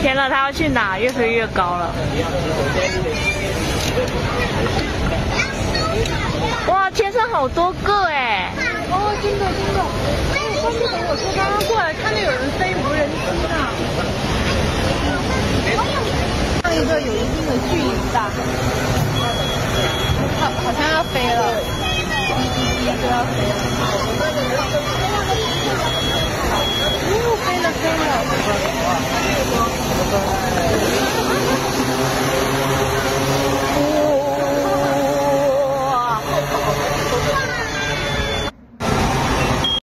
天了，他要去哪？越飞越高了。哇，天上好多个哎！哦，真的真的。哎，快去等火车，刚刚过来，看到有人飞无人机啊。放一个有一定的距离吧。好，好像要飞了。就要飞了。